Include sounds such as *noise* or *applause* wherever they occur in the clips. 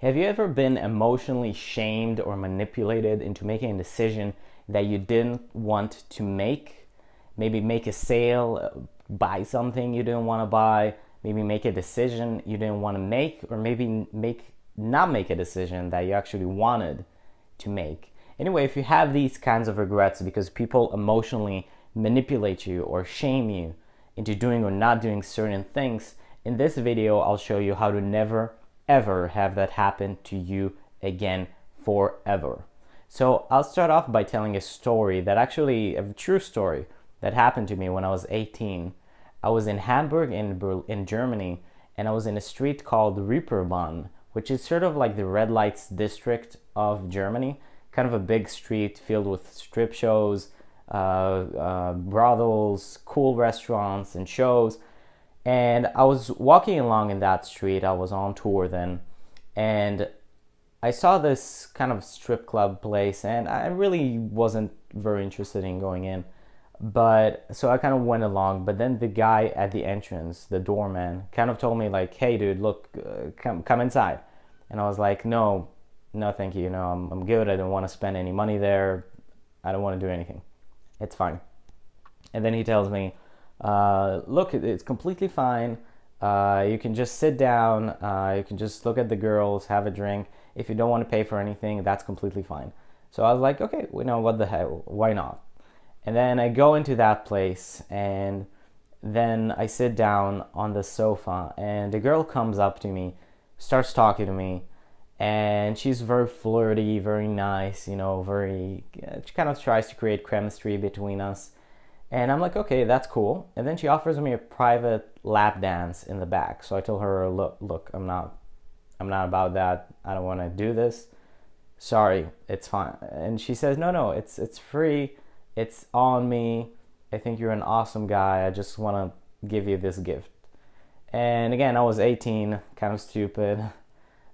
Have you ever been emotionally shamed or manipulated into making a decision that you didn't want to make? Maybe make a sale, uh, buy something you didn't want to buy, maybe make a decision you didn't want to make, or maybe make not make a decision that you actually wanted to make. Anyway, if you have these kinds of regrets because people emotionally manipulate you or shame you into doing or not doing certain things, in this video I'll show you how to never ever have that happen to you again forever. So I'll start off by telling a story that actually, a true story that happened to me when I was 18. I was in Hamburg in, in Germany and I was in a street called Reeperbahn, which is sort of like the red lights district of Germany, kind of a big street filled with strip shows, uh, uh, brothels, cool restaurants, and shows. And I was walking along in that street. I was on tour then, and I saw this kind of strip club place, and I really wasn't very interested in going in. But so I kind of went along. But then the guy at the entrance, the doorman, kind of told me like, "Hey, dude, look, uh, come come inside." And I was like, "No, no, thank you. No, I'm I'm good. I don't want to spend any money there. I don't want to do anything. It's fine." And then he tells me uh, look, it's completely fine. Uh, you can just sit down. Uh, you can just look at the girls, have a drink. If you don't want to pay for anything, that's completely fine. So I was like, okay, you know what the hell? Why not? And then I go into that place, and then I sit down on the sofa, and the girl comes up to me, starts talking to me, and she's very flirty, very nice, you know, very. She kind of tries to create chemistry between us and I'm like, okay, that's cool. And then she offers me a private lap dance in the back. So I told her, look, look, I'm not, I'm not about that. I don't want to do this. Sorry, it's fine. And she says, no, no, it's it's free. It's on me. I think you're an awesome guy. I just want to give you this gift. And again, I was 18, kind of stupid,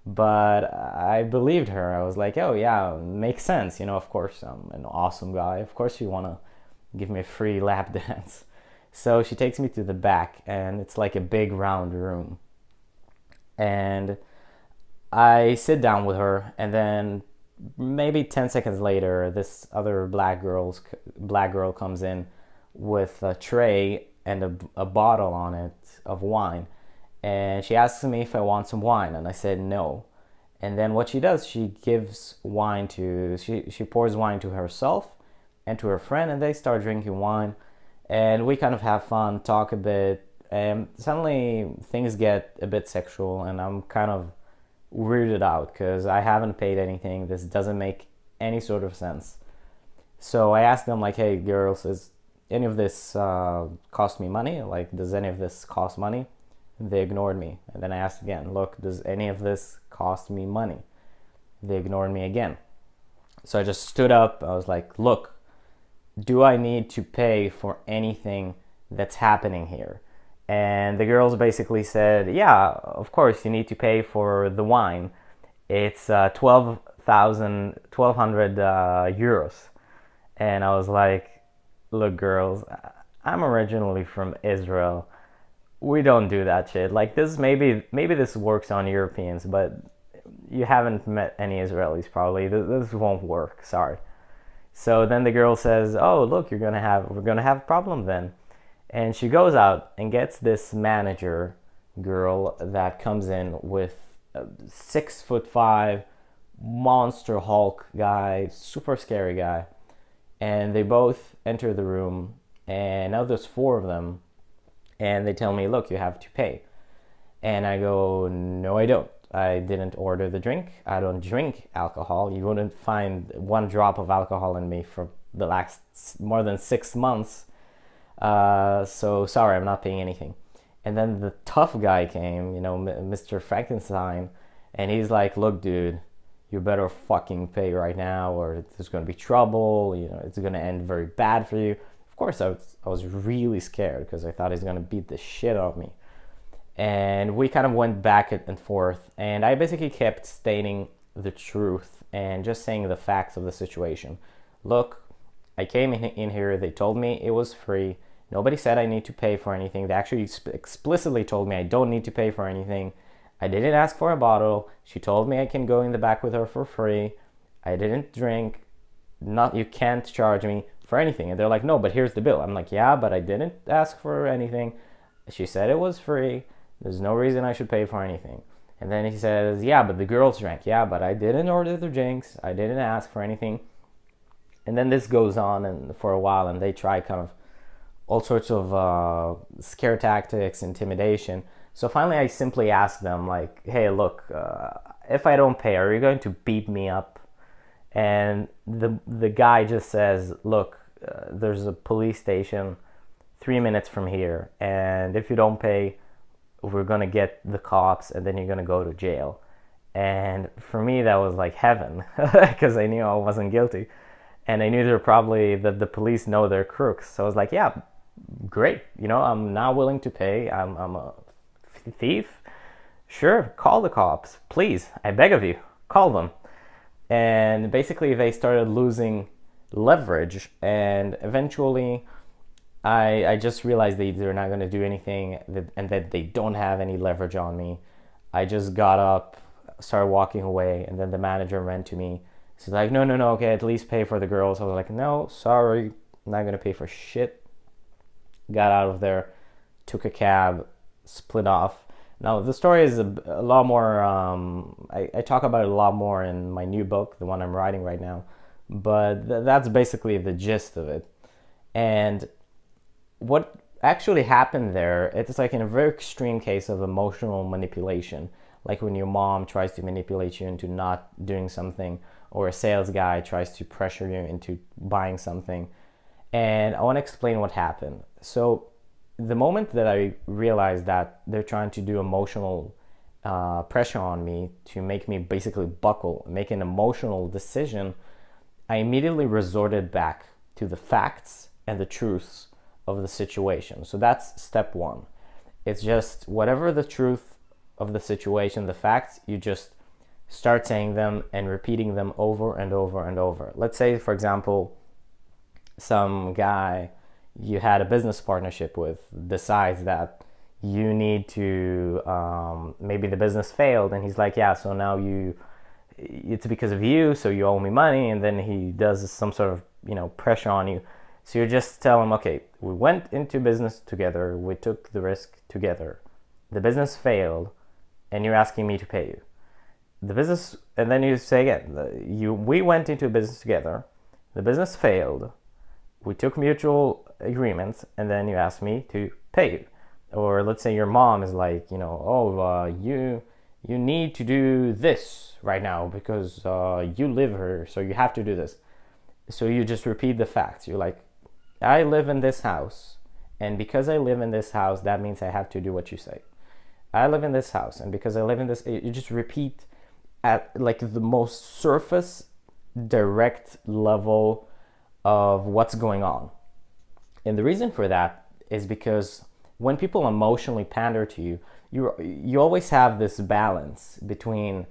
but I believed her. I was like, oh yeah, makes sense. You know, of course, I'm an awesome guy. Of course, you want to give me a free lap *laughs* dance. So she takes me to the back, and it's like a big round room. And I sit down with her, and then maybe 10 seconds later, this other black girl's black girl comes in with a tray and a, a bottle on it of wine. And she asks me if I want some wine, and I said no. And then what she does, she gives wine to she she pours wine to herself and to her friend, and they start drinking wine, and we kind of have fun, talk a bit, and suddenly things get a bit sexual, and I'm kind of weirded out because I haven't paid anything. This doesn't make any sort of sense. So I asked them like, "Hey, girls, is any of this uh, cost me money? Like, does any of this cost money?" They ignored me, and then I asked again, "Look, does any of this cost me money?" They ignored me again. So I just stood up. I was like, "Look, do I need to pay for anything that's happening here? And the girls basically said, yeah, of course you need to pay for the wine. It's uh, 12,000, 1,200 uh, euros. And I was like, look, girls, I'm originally from Israel. We don't do that shit. Like this, maybe maybe this works on Europeans, but you haven't met any Israelis probably. This, this won't work. Sorry. So then the girl says, "Oh, look, you're gonna have we're gonna have a problem then," and she goes out and gets this manager girl that comes in with a six foot five monster Hulk guy, super scary guy, and they both enter the room, and now there's four of them, and they tell me, "Look, you have to pay," and I go, "No, I don't." I didn't order the drink. I don't drink alcohol. You wouldn't find one drop of alcohol in me for the last more than six months. Uh, so sorry, I'm not paying anything. And then the tough guy came, you know, Mr. Frankenstein, and he's like, "Look, dude, you better fucking pay right now, or there's gonna be trouble. You know, it's gonna end very bad for you." Of course, I was, I was really scared because I thought he's gonna beat the shit out of me and we kind of went back and forth and i basically kept stating the truth and just saying the facts of the situation look i came in here they told me it was free nobody said i need to pay for anything they actually explicitly told me i don't need to pay for anything I didn't ask for a bottle. She told me I can go in the back with her for free. I didn't drink. Not you can't charge me for anything. And they're like, "No, but here's the bill." I'm like, "Yeah, but I didn't ask for anything." She said it was free. There's no reason I should pay for anything. And then he says, "Yeah, but the girls drank." Yeah, but I didn't order the drinks. I didn't ask for anything. And then this goes on and for a while, and they try kind of all sorts of uh, scare tactics, intimidation. So finally, I simply ask them, like, "Hey, look, uh, if I don't pay, are you going to beat me up?" And the the guy just says, "Look, uh, there's a police station three minutes from here, and if you don't pay, we're gonna get the cops, and then you're gonna go to jail." And for me, that was like heaven *laughs* because I knew I wasn't guilty, and I knew they're probably that the police know they're crooks. So I was like, "Yeah, great. You know, I'm not willing to pay. I'm I'm a thief, sure, call the cops, please. I beg of you, call them. And basically, they started losing leverage, and eventually, I I just realized they they're not going to do anything, and that they don't have any leverage on me. I just got up, started walking away, and then the manager ran to me. He's like, no, no, no, okay, at least pay for the girls. I was like, no, sorry, not gonna pay for shit. Got out of there, took a cab, split off. Now the story is a, a lot more. Um, I, I, talk about it a lot more in my new book, the one I'm writing right now. But th- that's basically the gist of it. And what actually happened there, it's like in a very extreme case of emotional manipulation, like when your mom tries to manipulate you into not doing something, or a sales guy tries to pressure you into buying something. And I want to explain what happened. So the moment that I realized that they're trying to do emotional uh, pressure on me to make me basically buckle, make an emotional decision, I immediately resorted back to the facts and the truths of the situation. So that's step one. It's just whatever the truth of the situation, the facts, you just start saying them and repeating them over and over and over. Let's say, for example, some guy you had a business partnership with decides that you need to um, maybe the business failed and he's like yeah so now you it's because of you so you owe me money and then he does some sort of you know pressure on you so you just tell them, okay we went into business together we took the risk together. The business failed and you're asking me to pay you. The business and then you say again you we went into business together the business failed we took mutual agreements and then you ask me to pay you. Or let's say your mom is like you know oh uh, you you need to do this right now because uh, you live here so you have to do this. So you just repeat the facts. You're like i live in this house and because i live in this house that means i have to do what you say i live in this house and because i live in this you just repeat at like the most surface direct level of what's going on. And the reason for that is because when people emotionally pander to you, you you always have this balance between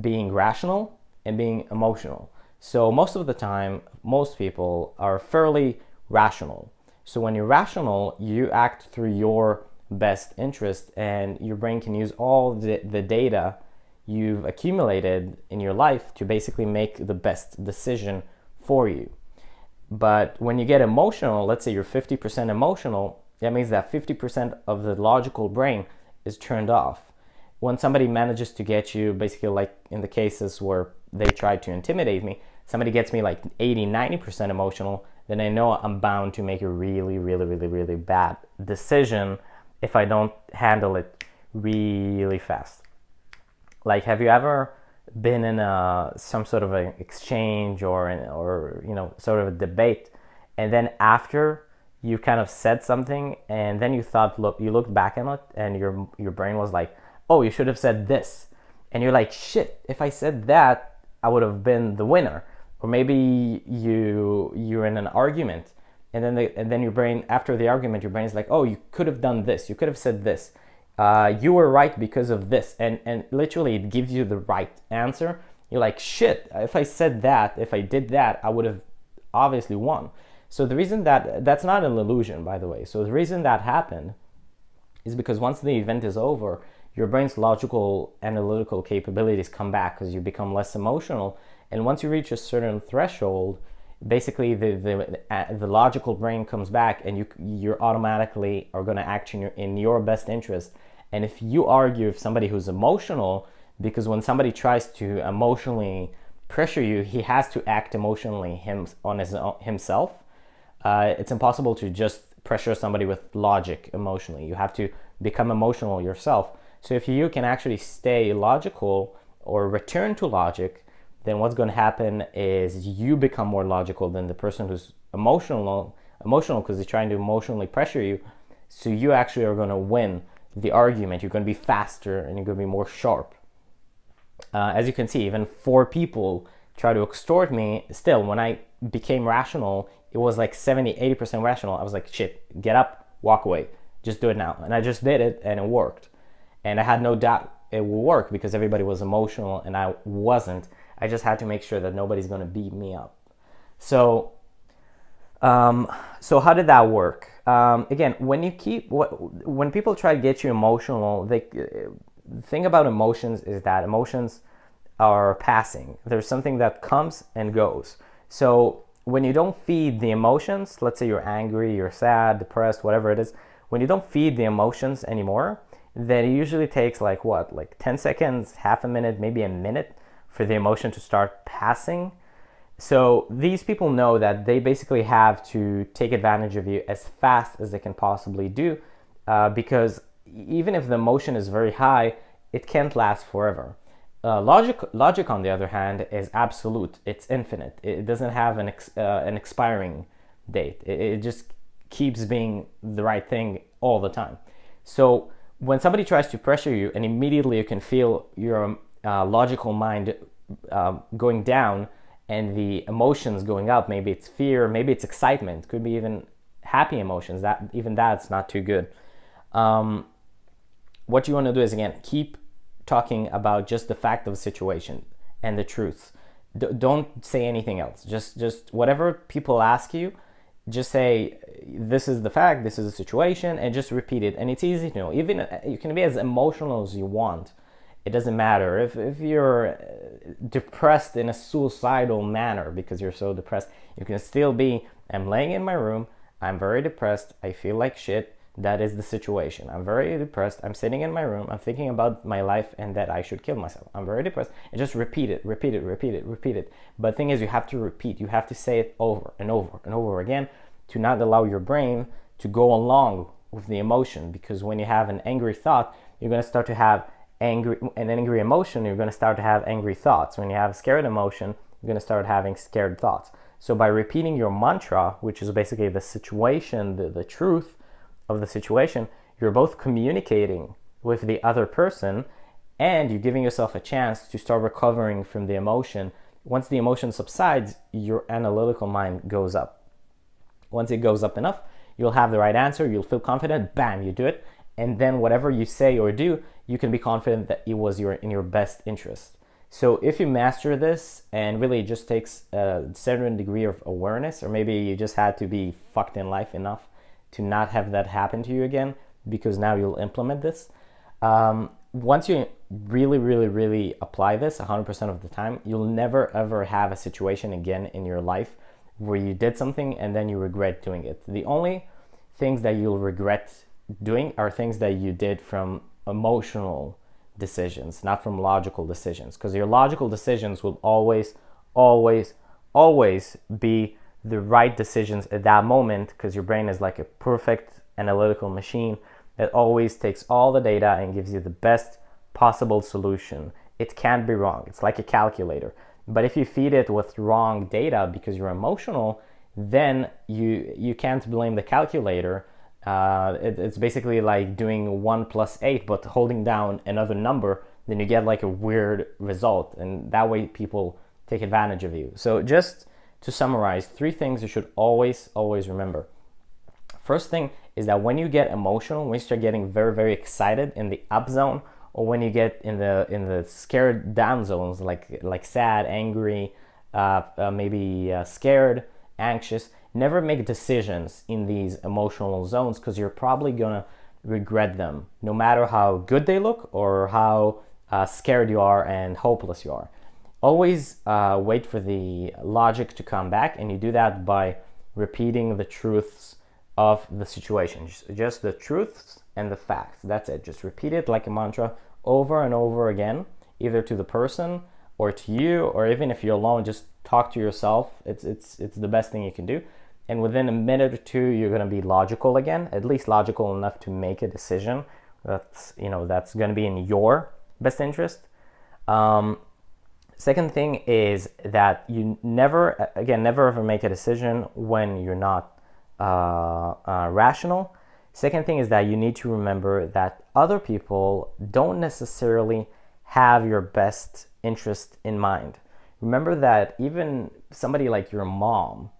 being rational and being emotional. So most of the time, most people are fairly rational. So when you're rational, you act through your best interest and your brain can use all the, the data you've accumulated in your life to basically make the best decision for you. But when you get emotional, let's say you're 50% emotional, that means that 50% of the logical brain is turned off. When somebody manages to get you, basically, like in the cases where they tried to intimidate me, somebody gets me like 80, 90% emotional, then I know I'm bound to make a really, really, really, really bad decision if I don't handle it really fast. Like, have you ever been in a some sort of an exchange or or you know sort of a debate and then after you kind of said something and then you thought look you looked back on it and your your brain was like oh you should have said this and you're like shit if i said that i would have been the winner or maybe you you're in an argument and then the, and then your brain after the argument your brain is like oh you could have done this. You could have said this. Uh, you were right because of this. And and literally it gives you the right answer. You're like shit if i said that if i did that i would have obviously won. So the reason that that's not an illusion by the way. So the reason that happened is because once the event is over your brain's logical analytical capabilities come back because you become less emotional. And once you reach a certain threshold basically the the, the logical brain comes back and you you're automatically are going to act in your, in your best interest. And if you argue with somebody who's emotional because when somebody tries to emotionally pressure you he has to act emotionally him on his himself. Uh, it's impossible to just pressure somebody with logic emotionally. You have to become emotional yourself so if you can actually stay logical or return to logic then what's going to happen is you become more logical than the person who's emotional emotional because they're trying to emotionally pressure you. So you actually are going to win the argument. You're going to be faster and you're going to be more sharp. Uh, as you can see even four people try to extort me. Still when i became rational it was like 70 80% rational. I was like shit get up walk away. Just do it now. And i just did it and it worked and i had no doubt it would work because everybody was emotional and i wasn't I just had to make sure that nobody's going to beat me up. So, um, so how did that work? Um, again, when you keep what, when people try to get you emotional, they the thing about emotions is that emotions are passing. There's something that comes and goes. So when you don't feed the emotions, let's say you're angry, you're sad, depressed, whatever it is, when you don't feed the emotions anymore, then it usually takes like what, like 10 seconds, half a minute, maybe a minute for the emotion to start passing. So these people know that they basically have to take advantage of you as fast as they can possibly do uh, because even if the emotion is very high, it can't last forever. Uh, logic, logic, on the other hand, is absolute. It's infinite. It doesn't have an ex, uh, an expiring date. It, it, just keeps being the right thing all the time. So when somebody tries to pressure you, and immediately you can feel your uh, logical mind uh, going down and the emotions going up maybe it's fear maybe it's excitement could be even happy emotions that even that's not too good. Um, what you want to do is again keep talking about just the fact of the situation and the truth. D- don't say anything else. Just just whatever people ask you just say this is the fact this is the situation and just repeat it. And it's easy to know. Even uh, you can be as emotional as you want. It doesn't matter. If, if you're uh, depressed in a suicidal manner because you're so depressed you can still be i'm laying in my room. I'm very depressed. I feel like shit that is the situation. I'm very depressed. I'm sitting in my room. I'm thinking about my life and that i should kill myself. I'm very depressed. And just repeat it repeat it repeat it repeat it. But the thing is you have to repeat. You have to say it over and over and over again to not allow your brain to go along with the emotion. Because when you have an angry thought you're going to start to have angry an angry emotion, you're going to start to have angry thoughts. When you have a scared emotion, you're going to start having scared thoughts. So by repeating your mantra, which is basically the situation, the, the truth of the situation, you're both communicating with the other person and you're giving yourself a chance to start recovering from the emotion. Once the emotion subsides, your analytical mind goes up. Once it goes up enough, you'll have the right answer, you'll feel confident, bam, you do it. And then whatever you say or do, you can be confident that it was your in your best interest. So if you master this and really it just takes a certain degree of awareness, or maybe you just had to be fucked in life enough to not have that happen to you again, because now you'll implement this. Um, once you really, really, really apply this 100% of the time, you'll never ever have a situation again in your life where you did something and then you regret doing it. The only things that you'll regret doing are things that you did from emotional decisions, not from logical decisions. Because your logical decisions will always, always, always be the right decisions at that moment because your brain is like a perfect analytical machine that always takes all the data and gives you the best possible solution. It can't be wrong. It's like a calculator. But if you feed it with wrong data because you're emotional, then you you can't blame the calculator uh, it, it's basically like doing 1 plus 8 but holding down another number then you get like a weird result and that way people take advantage of you so just to summarize three things you should always always remember first thing is that when you get emotional when you start getting very very excited in the up zone or when you get in the in the scared down zones like like sad angry uh, uh, maybe uh, scared anxious never make decisions in these emotional zones because you're probably gonna regret them, no matter how good they look or how uh, scared you are and hopeless you are. Always uh, wait for the logic to come back, and you do that by repeating the truths of the situation. Just, the truths and the facts. That's it. Just repeat it like a mantra over and over again, either to the person or to you, or even if you're alone, just talk to yourself. It's it's it's the best thing you can do. And within a minute or two, you're gonna be logical again, at least logical enough to make a decision that's you know that's gonna be in your best interest. Um, second thing is that you never again never ever make a decision when you're not uh, uh, rational. Second thing is that you need to remember that other people don't necessarily have your best interest in mind. Remember that even somebody like your mom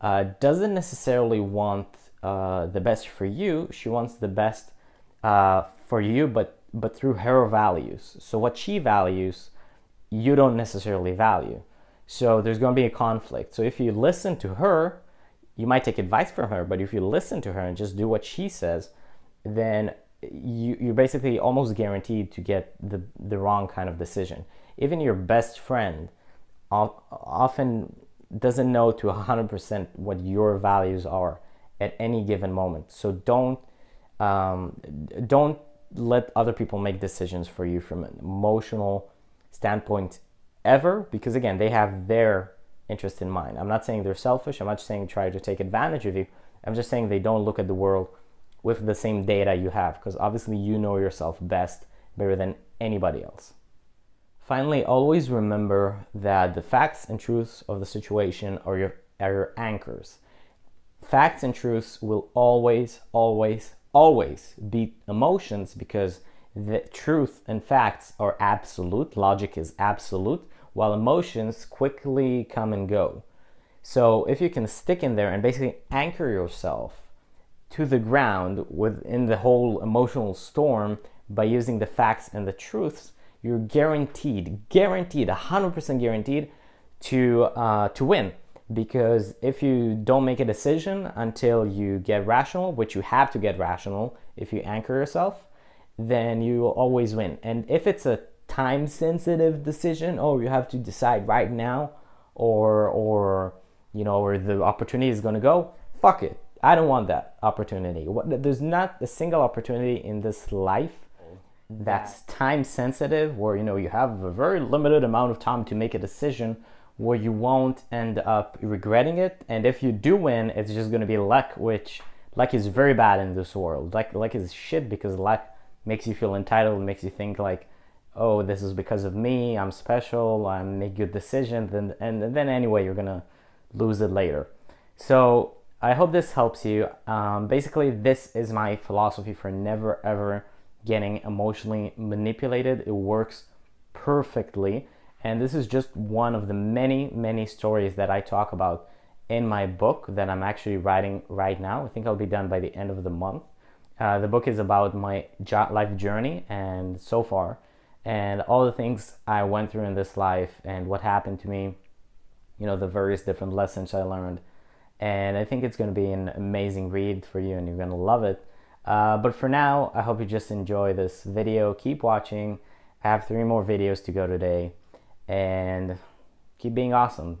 uh, doesn't necessarily want uh, the best for you. She wants the best uh, for you, but but through her values. So what she values, you don't necessarily value. So there's going to be a conflict. So if you listen to her, you might take advice from her, but if you listen to her and just do what she says, then you, you're basically almost guaranteed to get the, the wrong kind of decision. Even your best friend often doesn't know to 100% what your values are at any given moment. So don't um, don't let other people make decisions for you from an emotional standpoint ever, because again, they have their interest in mind. I'm not saying they're selfish. I'm not saying try to take advantage of you. I'm just saying they don't look at the world with the same data you have, because obviously you know yourself best, better than anybody else. Finally, always remember that the facts and truths of the situation are your, are your anchors. Facts and truths will always, always, always beat emotions because the truth and facts are absolute, logic is absolute, while emotions quickly come and go. So if you can stick in there and basically anchor yourself to the ground within the whole emotional storm by using the facts and the truths, you're guaranteed, guaranteed, 100% guaranteed to uh, to win. Because if you don't make a decision until you get rational, which you have to get rational if you anchor yourself, then you will always win. And if it's a time sensitive decision, oh, you have to decide right now, or or you know, where the opportunity is going to go, fuck it. I don't want that opportunity. There's not a single opportunity in this life that's time sensitive where you know you have a very limited amount of time to make a decision where you won't end up regretting it and if you do win it's just going to be luck which luck is very bad in this world luck luck is shit because luck makes you feel entitled makes you think like oh this is because of me i'm special i make good decisions and, and then anyway you're gonna lose it later so i hope this helps you um, basically this is my philosophy for never ever getting emotionally manipulated. It works perfectly. And this is just one of the many, many stories that I talk about in my book that I'm actually writing right now. I think I'll be done by the end of the month. Uh, the book is about my life journey and so far, and all the things I went through in this life and what happened to me, you know, the various different lessons I learned. And I think it's going to be an amazing read for you and you're going to love it. Uh, but for now, I hope you just enjoy this video. Keep watching. I have three more videos to go today. And keep being awesome.